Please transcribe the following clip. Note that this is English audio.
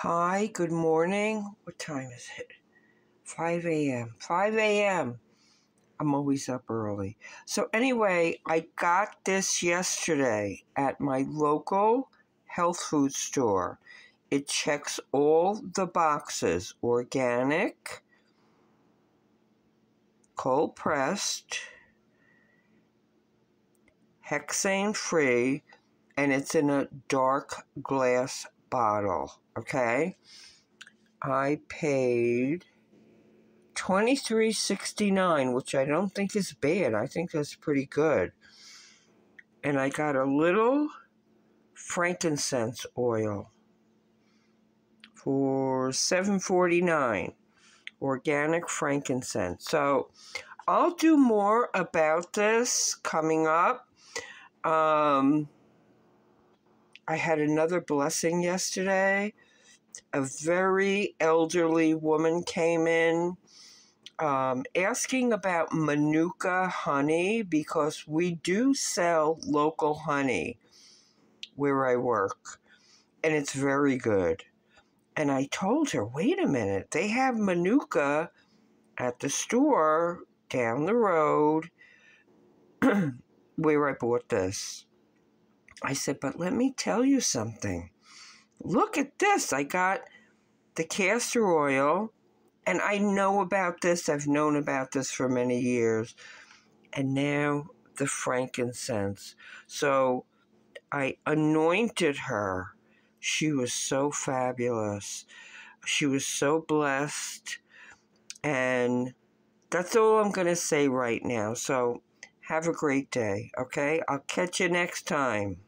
Hi, good morning. What time is it? 5 a.m. 5 a.m. I'm always up early. So, anyway, I got this yesterday at my local health food store. It checks all the boxes organic, cold pressed, hexane free, and it's in a dark glass bottle. Okay. I paid twenty three sixty nine, which I don't think is bad. I think that's pretty good. And I got a little frankincense oil for seven forty nine. Organic frankincense. So I'll do more about this coming up. Um, I had another blessing yesterday. A very elderly woman came in um, asking about Manuka honey because we do sell local honey where I work, and it's very good. And I told her, wait a minute, they have Manuka at the store down the road where I bought this. I said, but let me tell you something. Look at this. I got the castor oil, and I know about this. I've known about this for many years. And now the frankincense. So I anointed her. She was so fabulous. She was so blessed. And that's all I'm going to say right now. So have a great day, okay? I'll catch you next time.